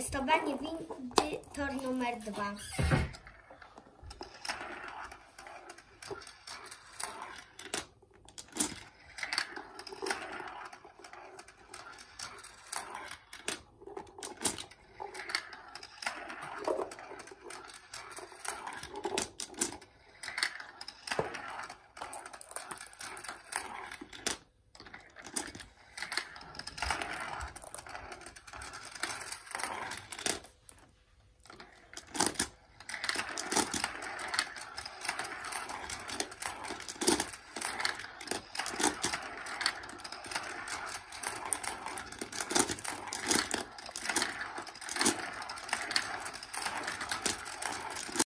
Testowanie windy tor numer dwa.